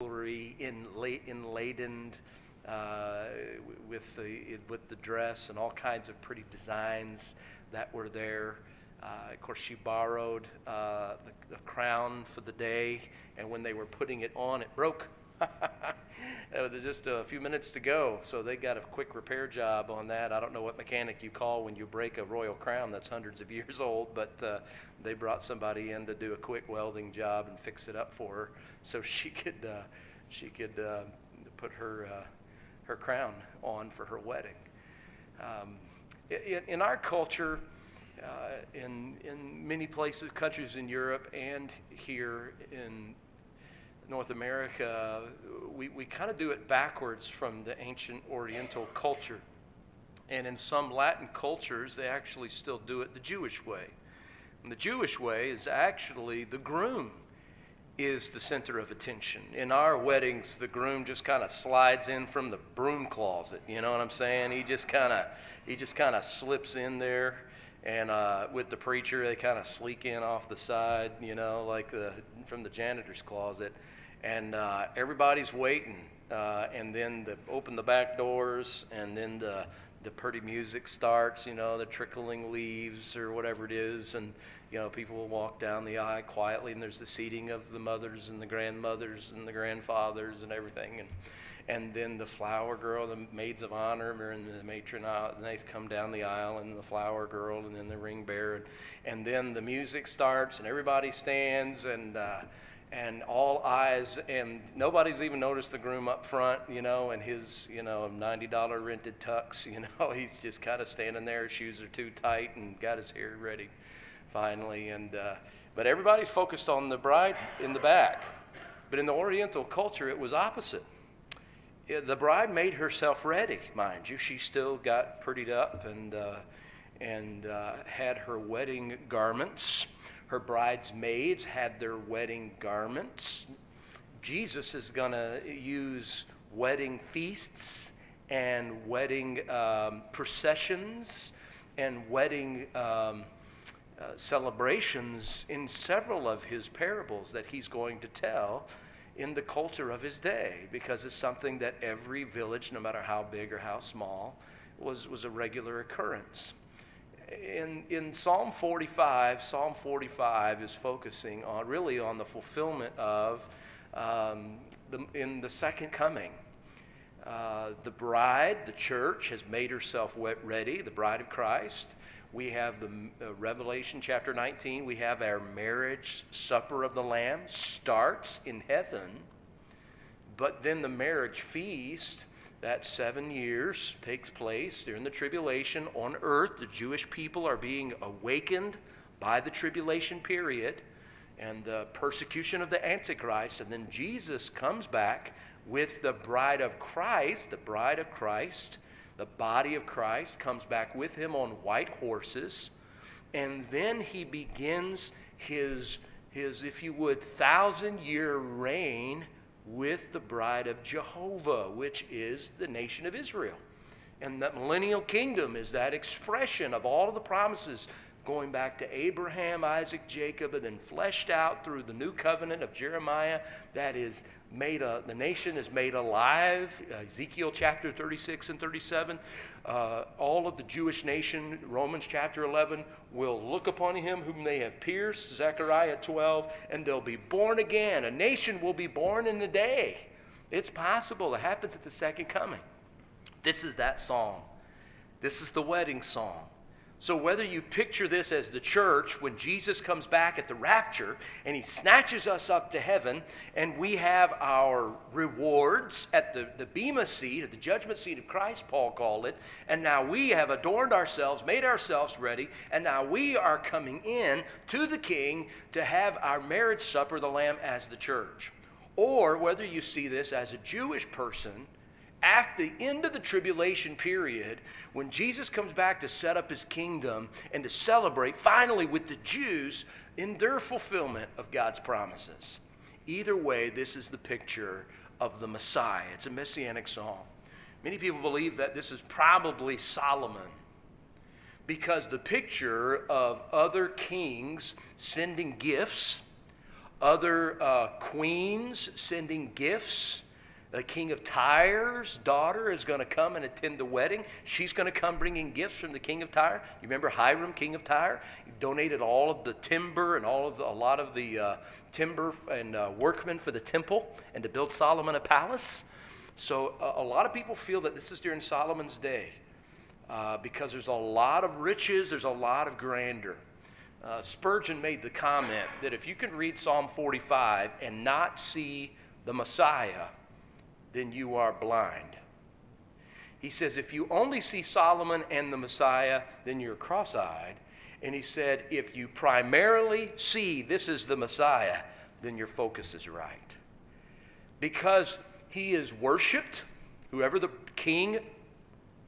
jewelry inla- inladen uh, with the with the dress and all kinds of pretty designs that were there. Uh, of course, she borrowed uh, the, the crown for the day, and when they were putting it on, it broke. Uh, There's just a few minutes to go, so they got a quick repair job on that. I don't know what mechanic you call when you break a royal crown that's hundreds of years old, but uh, they brought somebody in to do a quick welding job and fix it up for her, so she could uh, she could uh, put her uh, her crown on for her wedding. Um, in, in our culture, uh, in in many places, countries in Europe and here in North America, we, we kind of do it backwards from the ancient Oriental culture. And in some Latin cultures, they actually still do it the Jewish way. And the Jewish way is actually the groom is the center of attention. In our weddings, the groom just kind of slides in from the broom closet. You know what I'm saying? He just kind of he just kind of slips in there, and uh, with the preacher, they kind of sleek in off the side. You know, like the from the janitor's closet and uh, everybody's waiting. Uh, and then the, open the back doors, and then the, the pretty music starts, you know, the trickling leaves or whatever it is. And, you know, people will walk down the aisle quietly, and there's the seating of the mothers and the grandmothers and the grandfathers and everything. And, and then the flower girl, the maids of honor, and the matron, and they come down the aisle, and the flower girl, and then the ring bearer. And, and then the music starts, and everybody stands, and, uh, and all eyes, and nobody's even noticed the groom up front, you know, and his, you know, $90 rented tux, you know, he's just kind of standing there, shoes are too tight, and got his hair ready finally. And, uh, but everybody's focused on the bride in the back. But in the Oriental culture, it was opposite. The bride made herself ready, mind you. She still got prettied up and, uh, and uh, had her wedding garments her bridesmaids had their wedding garments. Jesus is going to use wedding feasts and wedding um, processions and wedding um, uh, celebrations in several of his parables that he's going to tell in the culture of his day because it's something that every village, no matter how big or how small, was, was a regular occurrence in, in Psalm 45, Psalm 45 is focusing on really on the fulfillment of um, the, in the second coming. Uh, the bride, the church, has made herself ready, the bride of Christ. We have the uh, Revelation chapter 19, we have our marriage supper of the Lamb starts in heaven, but then the marriage feast that seven years takes place during the tribulation on earth. The Jewish people are being awakened by the tribulation period and the persecution of the Antichrist. And then Jesus comes back with the bride of Christ, the bride of Christ, the body of Christ, comes back with him on white horses. And then he begins his, his if you would, thousand year reign with the bride of Jehovah, which is the nation of Israel. And that millennial kingdom is that expression of all of the promises going back to Abraham, Isaac, Jacob, and then fleshed out through the new covenant of Jeremiah that is made a, the nation is made alive. Ezekiel chapter 36 and 37. Uh, all of the Jewish nation, Romans chapter 11, will look upon him whom they have pierced, Zechariah 12, and they'll be born again. A nation will be born in a day. It's possible. It happens at the second coming. This is that song. This is the wedding song. So, whether you picture this as the church when Jesus comes back at the rapture and he snatches us up to heaven, and we have our rewards at the, the Bema seat, at the judgment seat of Christ, Paul called it, and now we have adorned ourselves, made ourselves ready, and now we are coming in to the King to have our marriage supper, the Lamb, as the church. Or whether you see this as a Jewish person at the end of the tribulation period, when Jesus comes back to set up his kingdom and to celebrate finally with the Jews in their fulfillment of God's promises. Either way, this is the picture of the Messiah. It's a messianic song. Many people believe that this is probably Solomon because the picture of other kings sending gifts other uh, queens sending gifts. The king of Tyre's daughter is going to come and attend the wedding. She's going to come bringing gifts from the king of Tyre. You remember Hiram, king of Tyre? He donated all of the timber and all of the, a lot of the uh, timber and uh, workmen for the temple and to build Solomon a palace. So a lot of people feel that this is during Solomon's day uh, because there's a lot of riches, there's a lot of grandeur. Uh, Spurgeon made the comment that if you can read Psalm 45 and not see the Messiah, then you are blind. He says, if you only see Solomon and the Messiah, then you're cross eyed. And he said, if you primarily see this is the Messiah, then your focus is right. Because he is worshiped, whoever the king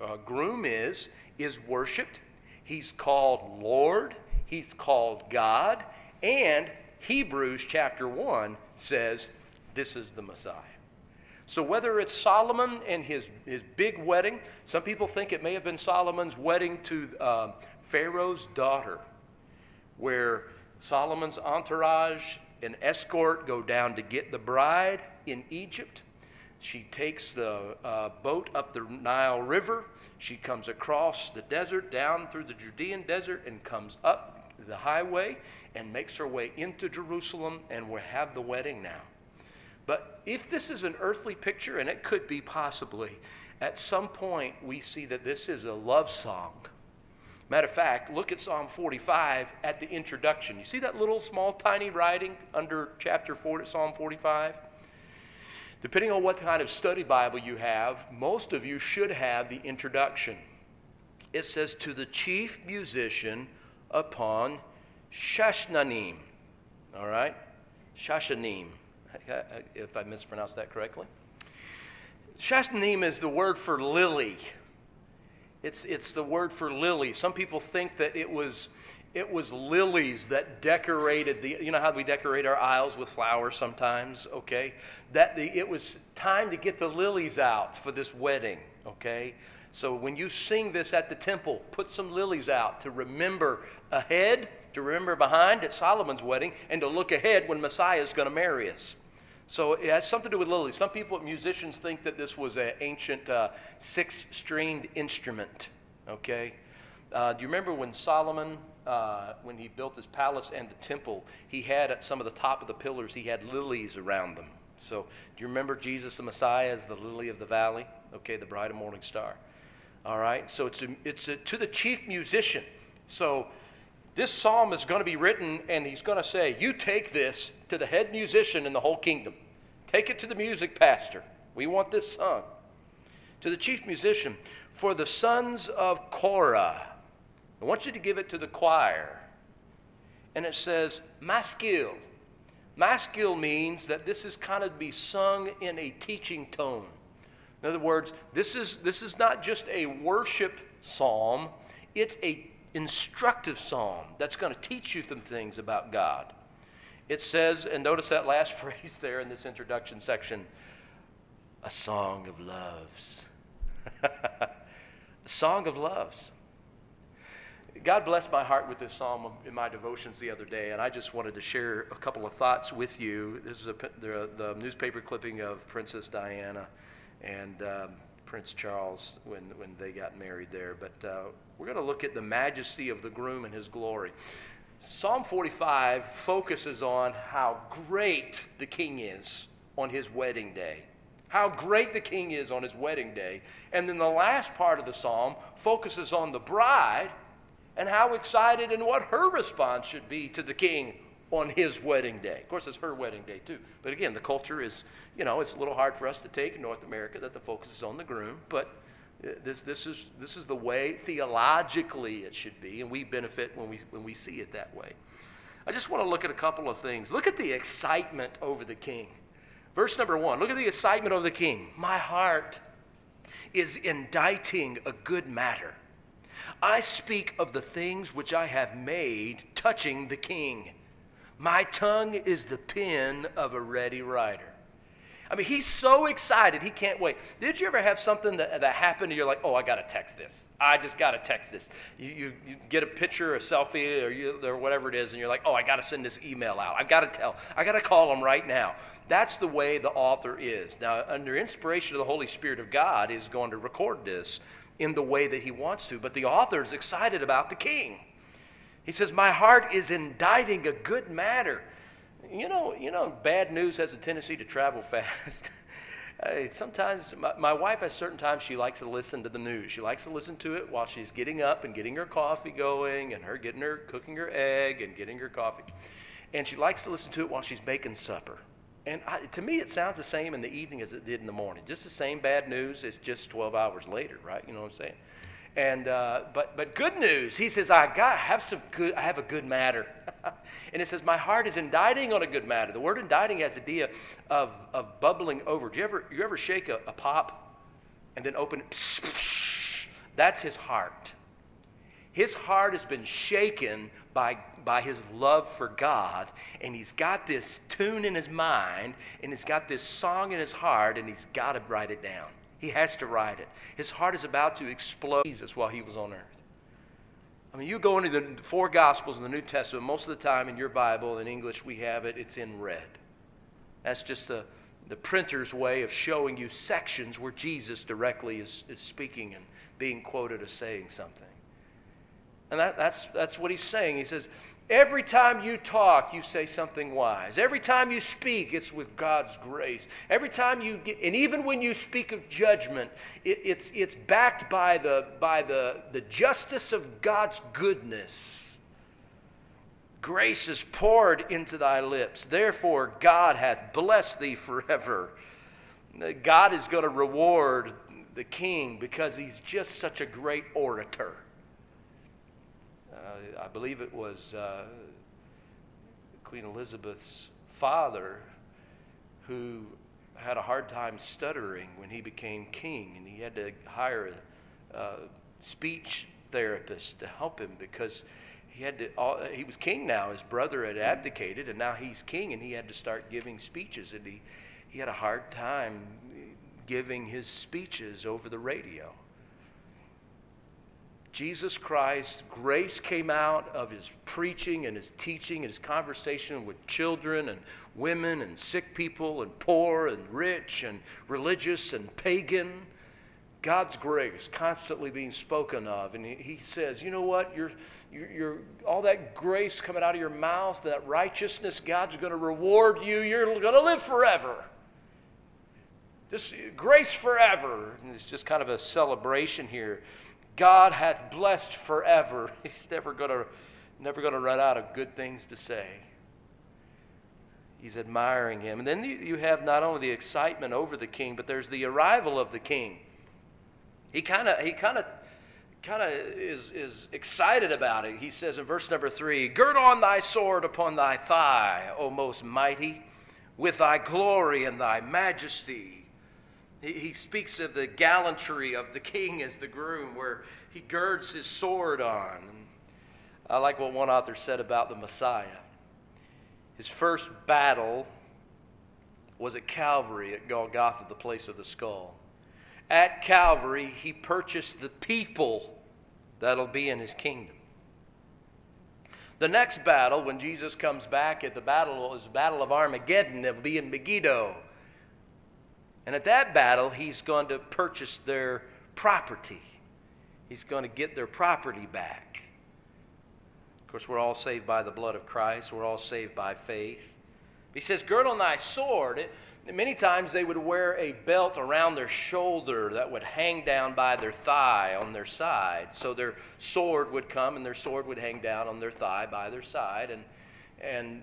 uh, groom is, is worshiped. He's called Lord, he's called God, and Hebrews chapter 1 says, This is the Messiah. So, whether it's Solomon and his, his big wedding, some people think it may have been Solomon's wedding to uh, Pharaoh's daughter, where Solomon's entourage and escort go down to get the bride in Egypt. She takes the uh, boat up the Nile River. She comes across the desert, down through the Judean desert, and comes up the highway and makes her way into Jerusalem, and we have the wedding now. But if this is an earthly picture, and it could be possibly, at some point we see that this is a love song. Matter of fact, look at Psalm 45 at the introduction. You see that little small tiny writing under chapter 4 Psalm 45? Depending on what kind of study Bible you have, most of you should have the introduction. It says, To the chief musician upon Shashnanim. All right? Shashanim if I mispronounced that correctly. Shashnanim is the word for lily. It's, it's the word for lily. Some people think that it was, it was lilies that decorated the, you know how we decorate our aisles with flowers sometimes, okay? That the, it was time to get the lilies out for this wedding, okay? So when you sing this at the temple, put some lilies out to remember ahead, to remember behind at Solomon's wedding, and to look ahead when Messiah is going to marry us. So it has something to do with lilies. Some people, musicians, think that this was an ancient uh, six-stringed instrument. Okay, uh, do you remember when Solomon, uh, when he built his palace and the temple, he had at some of the top of the pillars, he had lilies around them. So do you remember Jesus the Messiah as the lily of the valley? Okay, the bride of morning star. All right, so it's a, it's a, to the chief musician. So this psalm is going to be written, and he's going to say, You take this to the head musician in the whole kingdom. Take it to the music pastor. We want this sung. To the chief musician, for the sons of Korah. I want you to give it to the choir. And it says, maskil. Maskil means that this is kind of to be sung in a teaching tone. In other words, this is, this is not just a worship psalm, it's a instructive psalm that's going to teach you some things about God. It says, and notice that last phrase there in this introduction section a song of loves. a song of loves. God blessed my heart with this psalm in my devotions the other day, and I just wanted to share a couple of thoughts with you. This is a, the, the newspaper clipping of Princess Diana and um, Prince Charles when, when they got married there. But uh, we're going to look at the majesty of the groom and his glory. Psalm 45 focuses on how great the king is on his wedding day. How great the king is on his wedding day. And then the last part of the psalm focuses on the bride and how excited and what her response should be to the king on his wedding day. Of course, it's her wedding day too. But again, the culture is, you know, it's a little hard for us to take in North America that the focus is on the groom. But uh, this, this, is, this is the way theologically it should be, and we benefit when we, when we see it that way. I just want to look at a couple of things. Look at the excitement over the king. Verse number one look at the excitement over the king. My heart is inditing a good matter. I speak of the things which I have made touching the king. My tongue is the pen of a ready writer. I mean, he's so excited, he can't wait. Did you ever have something that, that happened and you're like, oh, I got to text this. I just got to text this. You, you, you, get a picture, a selfie, or, you, or whatever it is, and you're like, oh, I got to send this email out. I got to tell, I got to call him right now. That's the way the author is. Now, under inspiration of the Holy Spirit of God, is going to record this in the way that he wants to. But the author is excited about the king. He says, My heart is inditing a good matter you know, you know, bad news has a tendency to travel fast. Uh, sometimes my, my, wife at certain times she likes to listen to the news. She likes to listen to it while she's getting up and getting her coffee going, and her getting her cooking her egg and getting her coffee, and she likes to listen to it while she's making supper. And I, to me, it sounds the same in the evening as it did in the morning. Just the same bad news. It's just 12 hours later, right? You know what I'm saying? And uh, but but good news. He says, I got have some good. I have a good matter. and it says, my heart is inditing on a good matter. The word inditing has the idea of of bubbling over. Do you ever you ever shake a, a pop and then open it? That's his heart. His heart has been shaken by, by his love for God, and he's got this tune in his mind, and he's got this song in his heart, and he's got to write it down. He has to write it. His heart is about to explode Jesus while he was on earth. I mean, you go into the four Gospels in the New Testament, most of the time in your Bible, in English, we have it, it's in red. That's just the, the printer's way of showing you sections where Jesus directly is, is speaking and being quoted as saying something. And that, that's, that's what he's saying. He says, Every time you talk, you say something wise. Every time you speak, it's with God's grace. Every time you get, and even when you speak of judgment, it, it's, it's backed by, the, by the, the justice of God's goodness. Grace is poured into thy lips. Therefore, God hath blessed thee forever. God is going to reward the king because he's just such a great orator. I believe it was uh, Queen Elizabeth's father who had a hard time stuttering when he became king, and he had to hire a, a speech therapist to help him because he had to. All, he was king now. His brother had abdicated, and now he's king, and he had to start giving speeches, and he he had a hard time giving his speeches over the radio. Jesus Christ, grace came out of his preaching and his teaching and his conversation with children and women and sick people and poor and rich and religious and pagan. God's grace constantly being spoken of. And he, says, you know what? You're, you're, you're, all that grace coming out of your mouth, that righteousness, God's going to reward you. You're going to live forever. Just grace forever. And it's just kind of a celebration here. God hath blessed forever. He's never going to never going to run out of good things to say. He's admiring him. And then you have not only the excitement over the king, but there's the arrival of the king. He kind of he kind of kind of is, is excited about it. He says in verse number three, Gird on thy sword upon thy thigh, O most mighty, with thy glory and thy majesty. He speaks of the gallantry of the king as the groom, where he girds his sword on. I like what one author said about the Messiah. His first battle was at Calvary at Golgotha, the place of the skull. At Calvary, he purchased the people that'll be in his kingdom. The next battle, when Jesus comes back at the battle, is the Battle of Armageddon. It'll be in Megiddo. And at that battle, he's going to purchase their property. He's going to get their property back. Of course, we're all saved by the blood of Christ, we're all saved by faith. He says, Gird on thy sword. It, many times they would wear a belt around their shoulder that would hang down by their thigh on their side. So their sword would come and their sword would hang down on their thigh by their side. And and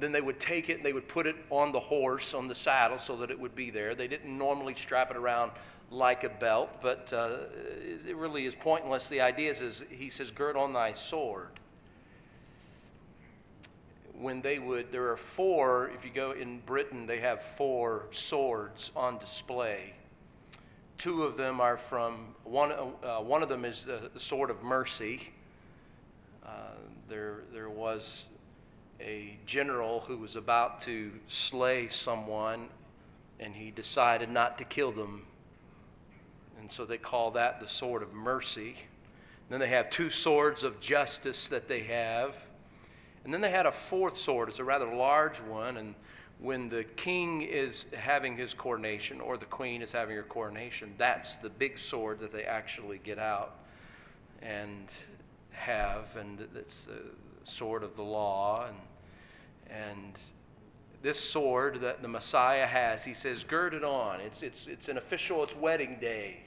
then they would take it and they would put it on the horse on the saddle so that it would be there. They didn't normally strap it around like a belt but uh, it really is pointless. The idea is, is he says gird on thy sword. When they would there are four if you go in britain they have four swords on display. Two of them are from one, uh, one of them is the, sword of mercy. Uh, there, there was a general who was about to slay someone, and he decided not to kill them. And so they call that the sword of mercy. Then they have two swords of justice that they have. And then they had a fourth sword. It's a rather large one. And when the king is having his coronation or the queen is having her coronation, that's the big sword that they actually get out and have. And it's the sword of the law. And, and this sword that the Messiah has, he says, gird it on. It's, it's, it's an official, it's wedding day.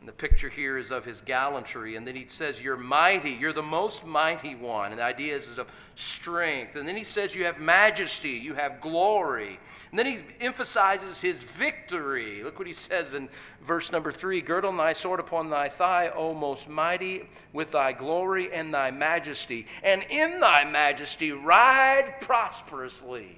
And the picture here is of his gallantry. And then he says, You're mighty. You're the most mighty one. And the idea is, is of strength. And then he says, You have majesty. You have glory. And then he emphasizes his victory. Look what he says in verse number three Girdle thy sword upon thy thigh, O most mighty, with thy glory and thy majesty. And in thy majesty ride prosperously.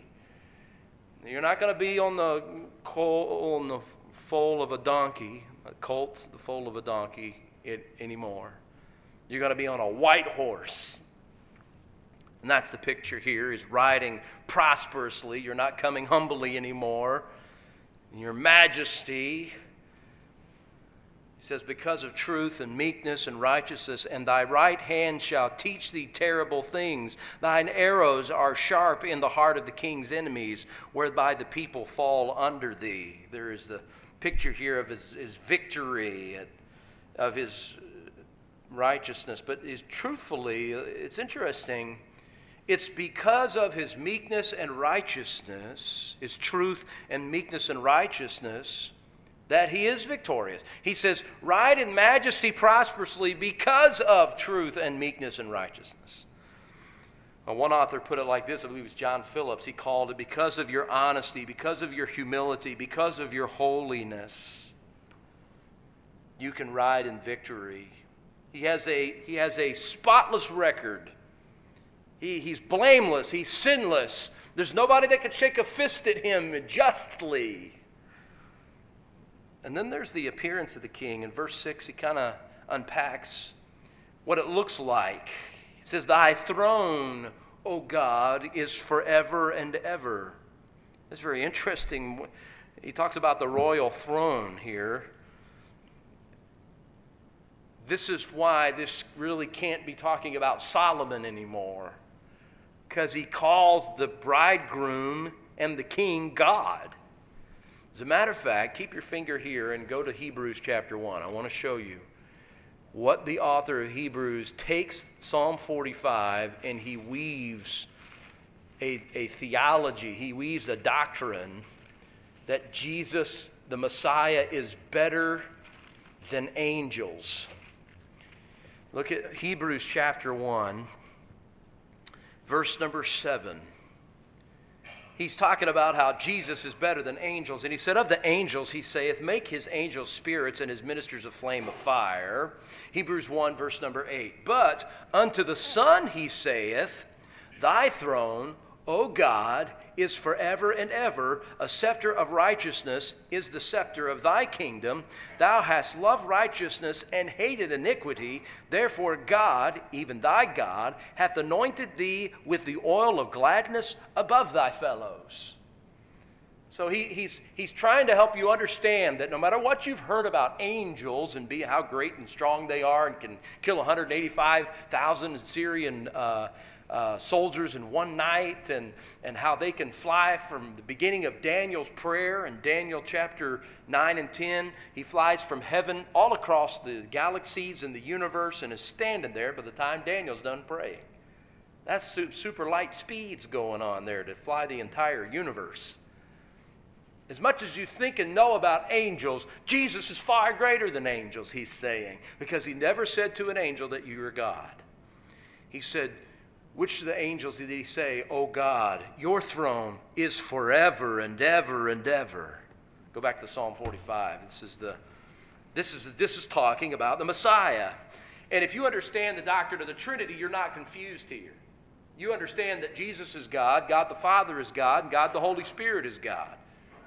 You're not going to be on the, coal, on the foal of a donkey a colt, the foal of a donkey it, anymore. You're going to be on a white horse. And that's the picture here is riding prosperously. You're not coming humbly anymore. In your majesty, he says, because of truth and meekness and righteousness, and thy right hand shall teach thee terrible things. Thine arrows are sharp in the heart of the king's enemies, whereby the people fall under thee. There is the picture here of his, his victory, of his righteousness. But is truthfully, it's interesting. It's because of his meekness and righteousness, his truth and meekness and righteousness, that he is victorious. He says, Ride in majesty prosperously because of truth and meekness and righteousness. One author put it like this I believe it was John Phillips. He called it, Because of your honesty, because of your humility, because of your holiness, you can ride in victory. He has a, he has a spotless record. He, he's blameless, he's sinless. There's nobody that could shake a fist at him justly. And then there's the appearance of the king. In verse 6, he kind of unpacks what it looks like. He says, Thy throne, O God, is forever and ever. That's very interesting. He talks about the royal throne here. This is why this really can't be talking about Solomon anymore, because he calls the bridegroom and the king God. As a matter of fact, keep your finger here and go to Hebrews chapter 1. I want to show you what the author of Hebrews takes Psalm 45 and he weaves a, a theology, he weaves a doctrine that Jesus, the Messiah, is better than angels. Look at Hebrews chapter 1, verse number 7 he's talking about how Jesus is better than angels. And he said, Of the angels, he saith, Make his angels spirits and his ministers a flame of fire. Hebrews 1, verse number 8. But unto the Son he saith, Thy throne, O God, is forever and ever. A scepter of righteousness is the scepter of thy kingdom. Thou hast loved righteousness and hated iniquity. Therefore, God, even thy God, hath anointed thee with the oil of gladness above thy fellows. So he, he's, he's trying to help you understand that no matter what you've heard about angels and be how great and strong they are and can kill 185,000 Syrian uh, uh, soldiers in one night and, and how they can fly from the beginning of Daniel's prayer in Daniel chapter 9 and 10. He flies from heaven all across the galaxies and the universe and is standing there by the time Daniel's done praying. That's super light speeds going on there to fly the entire universe. As much as you think and know about angels, Jesus is far greater than angels, he's saying, because he never said to an angel that you are God. He said, which of the angels did he say, O God, your throne is forever and ever and ever? Go back to Psalm 45. This is, the, this is, this is talking about the Messiah. And if you understand the doctrine of the Trinity, you're not confused here. You understand that Jesus is God, God the Father is God, and God the Holy Spirit is God.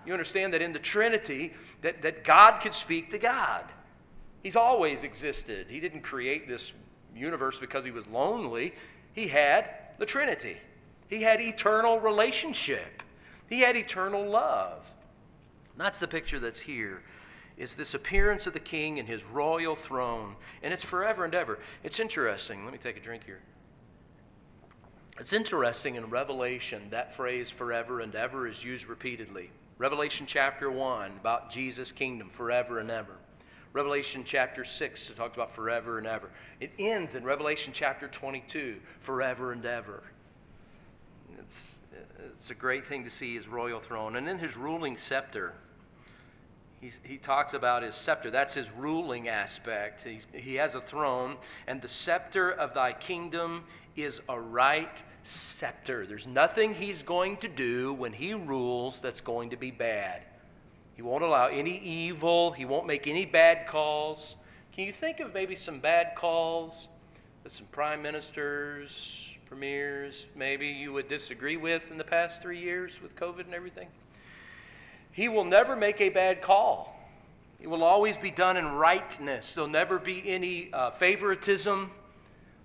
You understand that in the Trinity, that, that God could speak to God. He's always existed. He didn't create this universe because he was lonely. He had the Trinity. He had eternal relationship. He had eternal love. That's the picture that's here. Is this appearance of the king and his royal throne, and it's forever and ever. It's interesting. Let me take a drink here. It's interesting in Revelation, that phrase forever and ever is used repeatedly. Revelation chapter 1 about Jesus' kingdom forever and ever. Revelation chapter 6 it talks about forever and ever. It ends in Revelation chapter 22, forever and ever. It's, it's a great thing to see his royal throne. And then his ruling scepter. He's, he talks about his scepter. That's his ruling aspect. He's, he has a throne, and the scepter of thy kingdom is a right scepter. There's nothing he's going to do when he rules that's going to be bad. He won't allow any evil, he won't make any bad calls. Can you think of maybe some bad calls that some prime ministers, premiers, maybe you would disagree with in the past three years with COVID and everything? He will never make a bad call. It will always be done in rightness. There'll never be any uh, favoritism.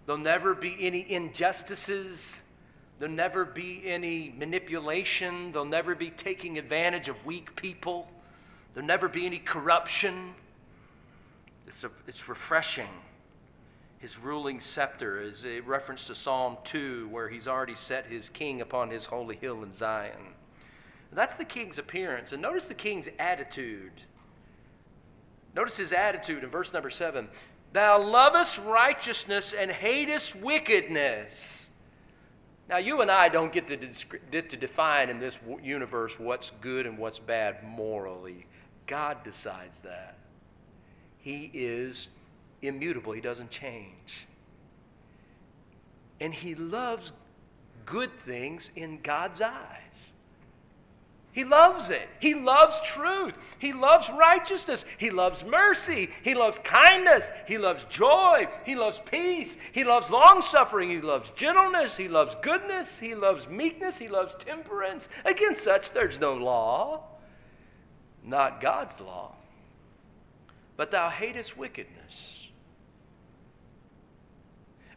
There'll never be any injustices. There'll never be any manipulation. There'll never be taking advantage of weak people. There'll never be any corruption. It's, a, it's refreshing. His ruling scepter is a reference to Psalm 2, where he's already set his king upon his holy hill in Zion. That's the king's appearance. And notice the king's attitude. Notice his attitude in verse number 7 Thou lovest righteousness and hatest wickedness. Now, you and I don't get to, get to define in this universe what's good and what's bad morally. God decides that. He is immutable, He doesn't change. And He loves good things in God's eyes. He loves it. He loves truth. He loves righteousness. He loves mercy. He loves kindness. He loves joy. He loves peace. He loves long suffering. He loves gentleness. He loves goodness. He loves meekness. He loves temperance. Against such, there's no law, not God's law. But thou hatest wickedness.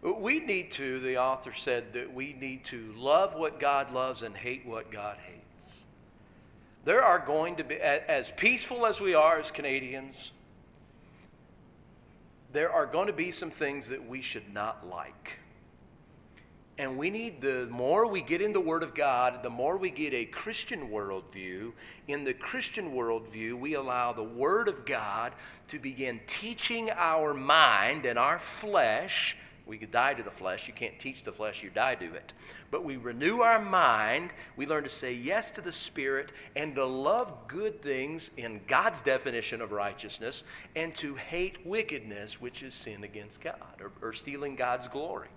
We need to, the author said, that we need to love what God loves and hate what God hates. There are going to be, as peaceful as we are as Canadians, there are going to be some things that we should not like. And we need the more we get in the Word of God, the more we get a Christian worldview. In the Christian worldview, we allow the Word of God to begin teaching our mind and our flesh we could die to the flesh. You can't teach the flesh, you die to it. But we renew our mind. We learn to say yes to the Spirit and to love good things in God's definition of righteousness and to hate wickedness, which is sin against God or, or stealing God's glory.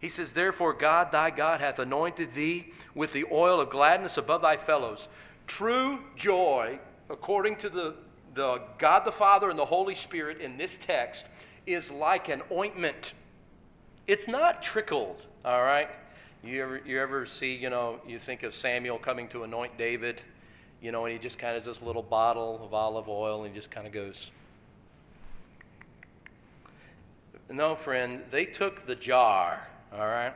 He says, Therefore, God thy God hath anointed thee with the oil of gladness above thy fellows. True joy, according to the, the God the Father and the Holy Spirit in this text, is like an ointment. It's not trickled, all right? You ever, you ever see, you know, you think of Samuel coming to anoint David, you know, and he just kind of has this little bottle of olive oil and he just kind of goes. No, friend, they took the jar, all right?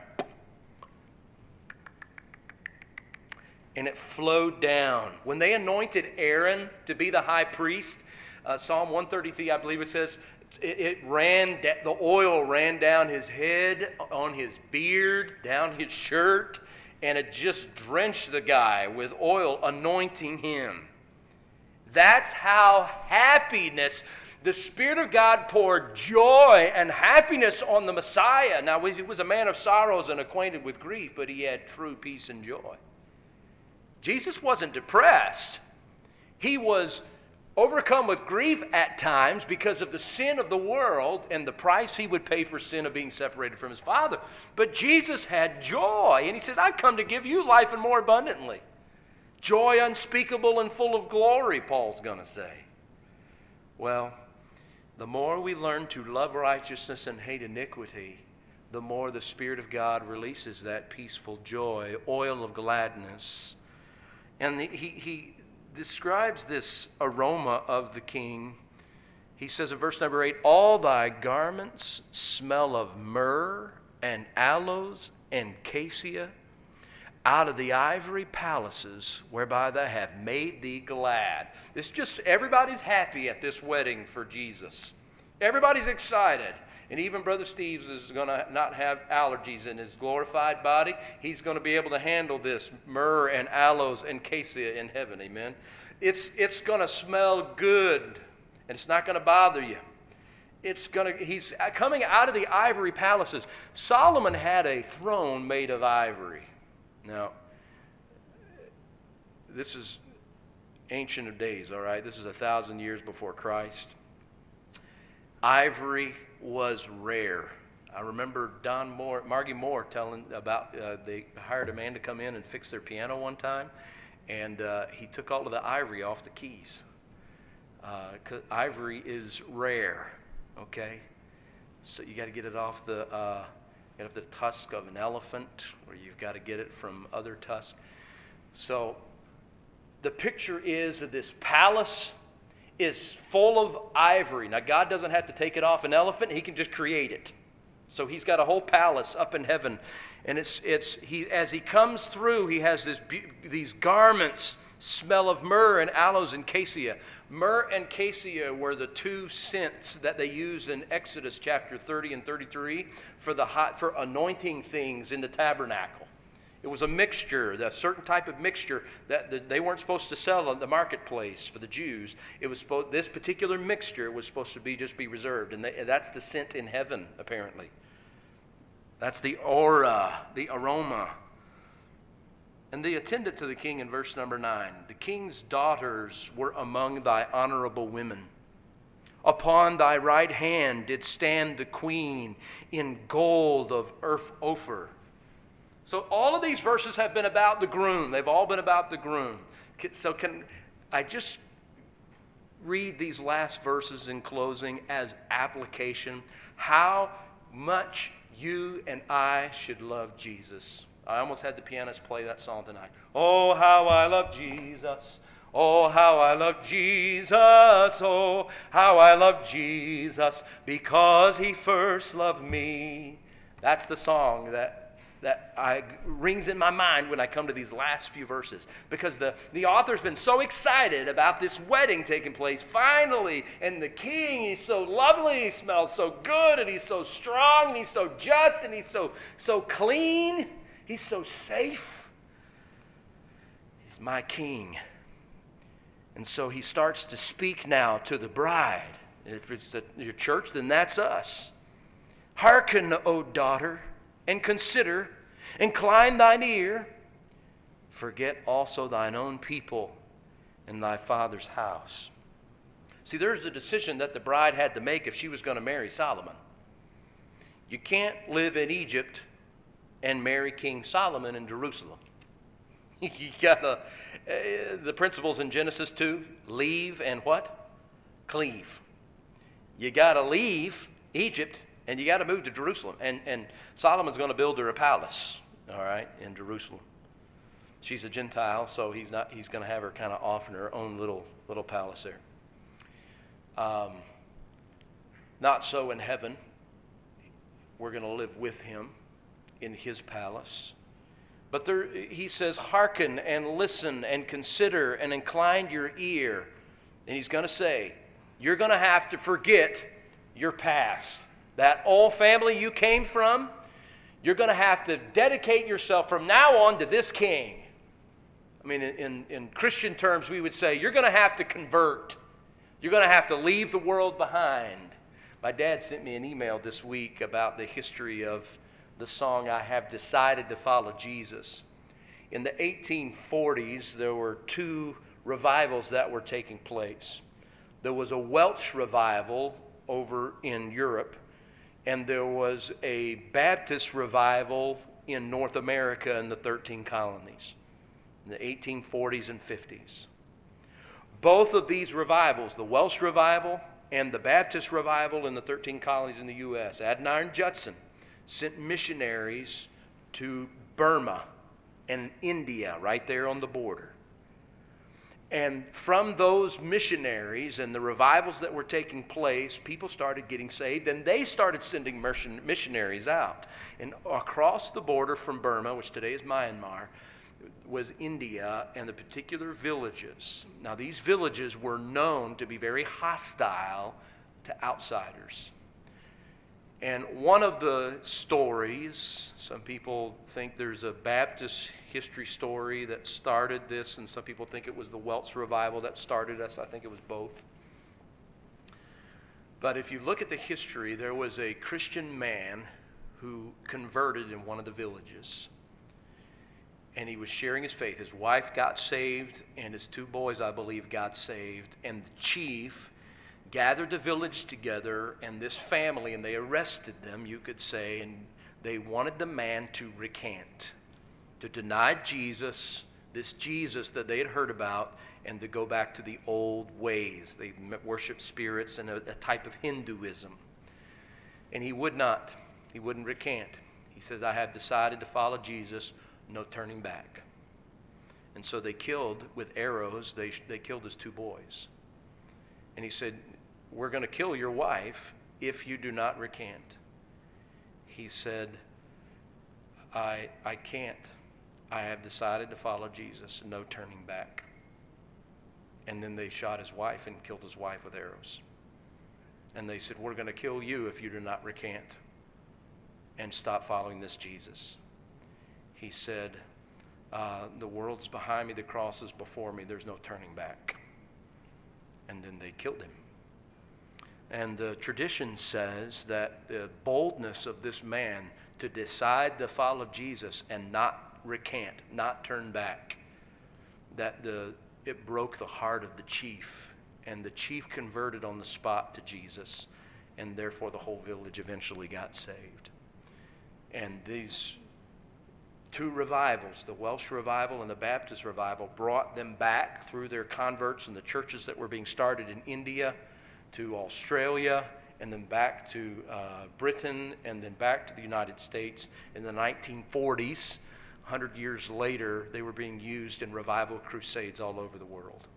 And it flowed down. When they anointed Aaron to be the high priest, uh, Psalm 133, I believe it says, it, it ran, the oil ran down his head, on his beard, down his shirt, and it just drenched the guy with oil, anointing him. That's how happiness, the Spirit of God poured joy and happiness on the Messiah. Now, he was a man of sorrows and acquainted with grief, but he had true peace and joy. Jesus wasn't depressed, he was overcome with grief at times because of the sin of the world and the price he would pay for sin of being separated from his Father. But Jesus had joy, and he says, I've come to give you life and more abundantly. Joy unspeakable and full of glory, Paul's going to say. Well, the more we learn to love righteousness and hate iniquity, the more the Spirit of God releases that peaceful joy, oil of gladness. And he, he describes this aroma of the king. He says in verse number 8, All thy garments smell of myrrh and aloes and cassia. Out of the ivory palaces whereby they have made thee glad. It's just everybody's happy at this wedding for Jesus. Everybody's excited. And even Brother Steve's is going to not have allergies in his glorified body. He's going to be able to handle this myrrh and aloes and cassia in heaven. Amen. It's, it's going to smell good, and it's not going to bother you. It's going to, he's coming out of the ivory palaces. Solomon had a throne made of ivory. Now, this is ancient of days, all right? This is a thousand years before Christ. Ivory was rare. I remember Don Moore, Margie Moore telling about uh, they hired a man to come in and fix their piano one time, and uh, he took all of the ivory off the keys. Uh, ivory is rare, okay? So you got to get it off the get off the tusk of an elephant, or you've got to get it from other tusks. So the picture is that this palace is full of ivory. Now, God doesn't have to take it off an elephant, He can just create it. So He's got a whole palace up in heaven. And it's, it's, he, as He comes through, He has this, these garments smell of myrrh and aloes and cassia. Myrrh and cassia were the two scents that they used in Exodus chapter 30 and 33 for, the hot, for anointing things in the tabernacle. It was a mixture, a certain type of mixture that they weren't supposed to sell on the marketplace for the Jews. It was supposed, this particular mixture was supposed to be just be reserved, and that's the scent in heaven, apparently. That's the aura, the aroma. And they attended to the king in verse number nine. The king's daughters were among thy honorable women. Upon thy right hand did stand the queen in gold of earth Ophir so all of these verses have been about the groom. They've all been about the groom. So can I just read these last verses in closing as application? How much you and I should love Jesus. I almost had the pianist play that song tonight. Oh, how I love Jesus. Oh, how I love Jesus. Oh, how I love Jesus because he first loved me. That's the song that that I, rings in my mind when I come to these last few verses because the, the author's been so excited about this wedding taking place finally. And the king, he's so lovely, he smells so good, and he's so strong, and he's so just, and he's so, so clean, he's so safe. He's my king. And so he starts to speak now to the bride. If it's the, your church, then that's us. Hearken, O daughter and consider, incline thine ear, forget also thine own people and thy father's house. See, there's a decision that the bride had to make if she was going to marry Solomon. You can't live in Egypt and marry King Solomon in Jerusalem. you got to, uh, the principles in Genesis 2 leave and what? Cleave. You got to leave Egypt and you got to move to Jerusalem. And, and Solomon's going to build her a palace, all right, in Jerusalem. She's a Gentile, so he's, not, he's going to have her kind of off in her own little, little palace there. Um, not so in heaven. We're going to live with him in his palace. But there, he says, hearken and listen and consider and incline your ear. And he's going to say, you're going to have to forget your past that old family you came from, you're going to have to dedicate yourself from now on to this king. I mean, in, in Christian terms, we would say you're going to have to convert. You're going to have to leave the world behind. My dad sent me an email this week about the history of the song, I Have Decided to Follow Jesus. In the 1840s, there were two revivals that were taking place. There was a Welsh revival over in Europe, and there was a Baptist revival in North America in the 13 colonies in the 1840s and 50s. Both of these revivals, the Welsh revival and the Baptist revival in the 13 colonies in the U.S., Adoniram Judson sent missionaries to Burma and India, right there on the border. And from those missionaries and the revivals that were taking place, people started getting saved, and they started sending missionaries out. And across the border from Burma, which today is Myanmar, was India and the particular villages. Now, these villages were known to be very hostile to outsiders. And one of the stories, some people think there's a Baptist history story that started this, and some people think it was the Welsh revival that started us. I think it was both. But if you look at the history, there was a Christian man who converted in one of the villages. And he was sharing his faith. His wife got saved, and his two boys, I believe, got saved. And the chief gathered the village together and this family, and they arrested them, you could say, and they wanted the man to recant, to deny Jesus, this Jesus that they had heard about, and to go back to the old ways. They worship spirits and a, a type of Hinduism. And he would not. He wouldn't recant. He says, I have decided to follow Jesus, no turning back. And so they killed with arrows, they, they killed his two boys. And he said, We're going to kill your wife if you do not recant. He said, I, I can't. I have decided to follow Jesus, no turning back. And then they shot his wife and killed his wife with arrows. And they said, We're going to kill you if you do not recant and stop following this Jesus. He said, uh, The world's behind me, the cross is before me, there's no turning back. And then they killed him. And the tradition says that the boldness of this man to decide to follow Jesus and not recant, not turn back, that the, it broke the heart of the chief. And the chief converted on the spot to Jesus, and therefore the whole village eventually got saved. And these two revivals, the Welsh revival and the Baptist revival, brought them back through their converts and the churches that were being started in India to Australia and then back to uh, Britain and then back to the United States in the 1940s. 100 years later, they were being used in revival crusades all over the world.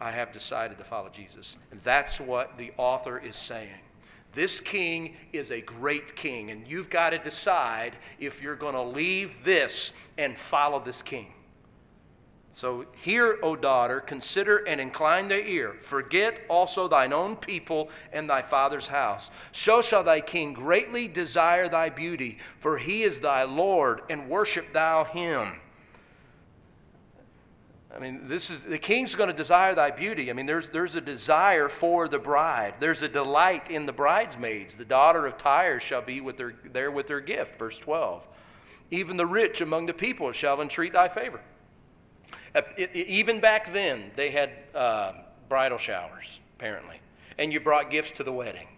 I have decided to follow Jesus. And that's what the author is saying. This king is a great king, and you've got to decide if you're going to leave this and follow this king. So, hear, O daughter, consider and incline thy ear. Forget also thine own people and thy father's house. So shall thy king greatly desire thy beauty, for he is thy Lord, and worship thou him. I mean, this is the king's going to desire thy beauty. I mean, there's, there's a desire for the bride. There's a delight in the bridesmaids. The daughter of Tyre shall be with their, there with their gift, verse 12. Even the rich among the people shall entreat thy favor. Uh, even back then, they had uh, bridal showers, apparently. And you brought gifts to the wedding.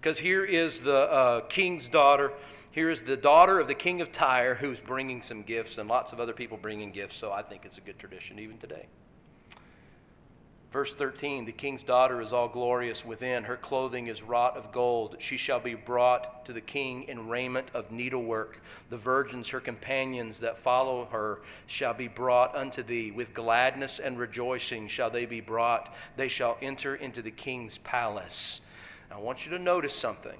Because here is the uh, king's daughter. Here is the daughter of the king of Tyre who's bringing some gifts, and lots of other people bringing gifts. So I think it's a good tradition even today. Verse 13 The king's daughter is all glorious within. Her clothing is wrought of gold. She shall be brought to the king in raiment of needlework. The virgins, her companions that follow her, shall be brought unto thee. With gladness and rejoicing shall they be brought. They shall enter into the king's palace. I want you to notice something.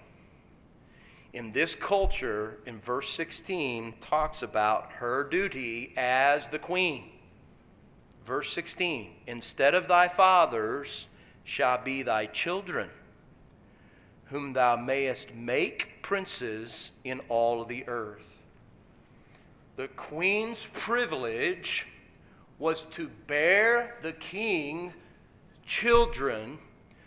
In this culture, in verse 16, talks about her duty as the queen. Verse 16 Instead of thy fathers shall be thy children, whom thou mayest make princes in all the earth. The queen's privilege was to bear the king children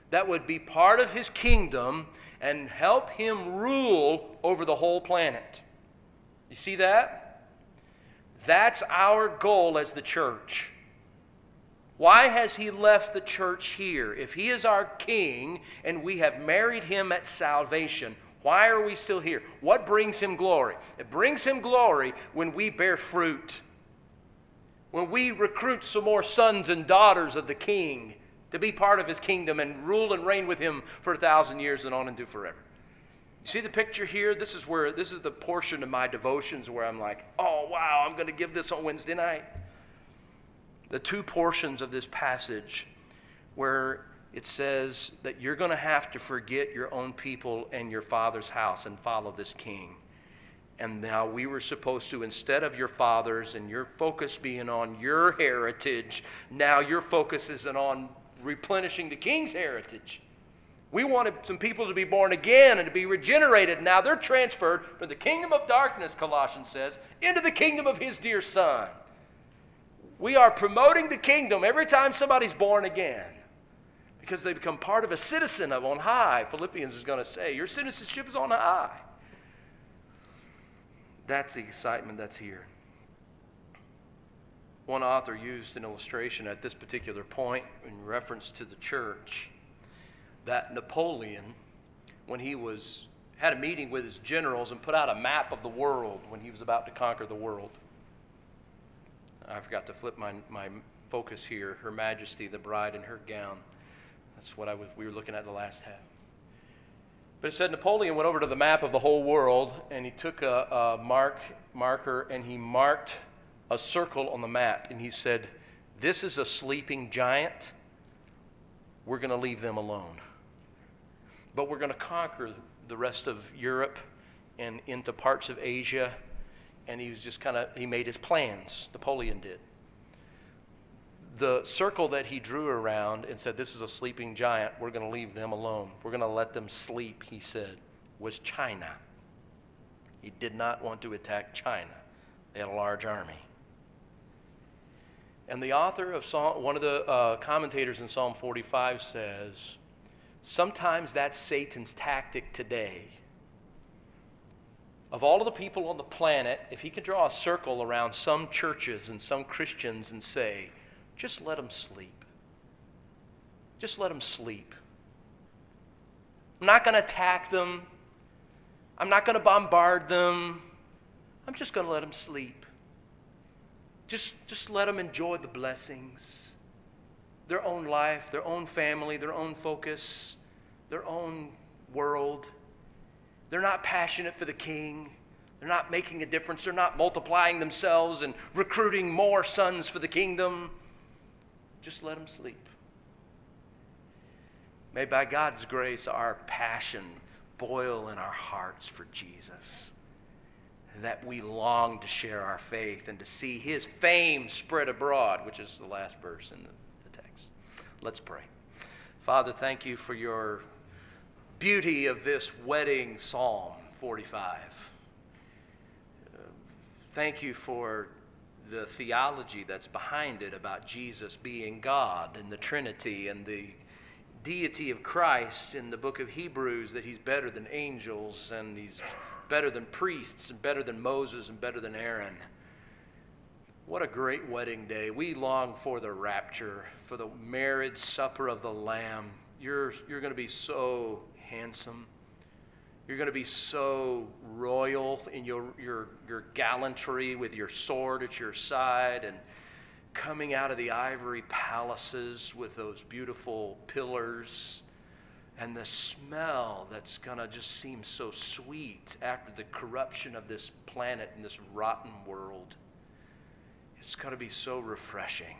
that would be part of his kingdom and help him rule over the whole planet. You see that? That's our goal as the church. Why has he left the church here? If he is our king and we have married him at salvation, why are we still here? What brings him glory? It brings him glory when we bear fruit, when we recruit some more sons and daughters of the king to be part of his kingdom and rule and reign with him for a thousand years and on and do forever. You see the picture here? This is where this is the portion of my devotions where I'm like, oh wow, I'm going to give this on Wednesday night the two portions of this passage where it says that you're going to have to forget your own people and your father's house and follow this king. and now we were supposed to, instead of your fathers and your focus being on your heritage, now your focus is on replenishing the king's heritage. We wanted some people to be born again and to be regenerated. Now they're transferred from the kingdom of darkness, Colossians says, into the kingdom of his dear son. We are promoting the kingdom every time somebody's born again because they become part of a citizen of on high. Philippians is going to say, Your citizenship is on high. That's the excitement that's here. One author used an illustration at this particular point in reference to the church that Napoleon, when he was had a meeting with his generals and put out a map of the world when he was about to conquer the world. I forgot to flip my, my focus here. Her Majesty, the bride in her gown. That's what I was, we were looking at the last half. But it said Napoleon went over to the map of the whole world and he took a, a mark, marker and he marked a circle on the map and he said, This is a sleeping giant. We're going to leave them alone but we're going to conquer the rest of Europe and into parts of Asia. And he was just kind of, he made his plans. Napoleon did. The circle that he drew around and said, This is a sleeping giant. We're going to leave them alone. We're going to let them sleep, he said, was China. He did not want to attack China, they had a large army. And the author of Psalm, one of the uh, commentators in Psalm 45 says, Sometimes that's Satan's tactic today. Of all of the people on the planet, if he could draw a circle around some churches and some Christians and say, just let them sleep. Just let them sleep. I'm not going to attack them. I'm not going to bombard them. I'm just going to let them sleep. Just, just let them enjoy the blessings their own life, their own family, their own focus, their own world. They're not passionate for the king. They're not making a difference. They're not multiplying themselves and recruiting more sons for the kingdom. Just let them sleep. May by God's grace our passion boil in our hearts for Jesus. That we long to share our faith and to see his fame spread abroad, which is the last verse in the text. Let's pray. Father, thank you for your beauty of this wedding psalm 45. Uh, thank you for the theology that's behind it about Jesus being God and the Trinity and the deity of Christ in the book of Hebrews that he's better than angels and he's better than priests and better than Moses and better than Aaron. What a great wedding day. We long for the rapture, for the marriage supper of the Lamb. You're, you're going to be so handsome. You're going to be so royal in your, your, your gallantry with your sword at your side and coming out of the ivory palaces with those beautiful pillars and the smell that's going to just seem so sweet after the corruption of this planet and this rotten world. It's going to be so refreshing.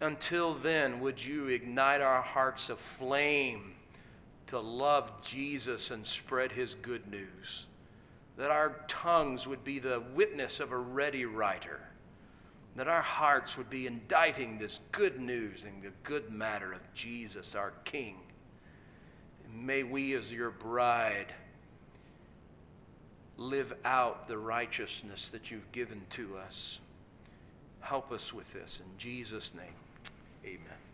Until then, would you ignite our hearts aflame to love Jesus and spread his good news? That our tongues would be the witness of a ready writer. That our hearts would be inditing this good news and the good matter of Jesus, our King. And may we, as your bride, live out the righteousness that you've given to us. Help us with this. In Jesus' name, amen.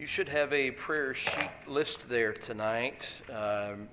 You should have a prayer sheet list there tonight. Um,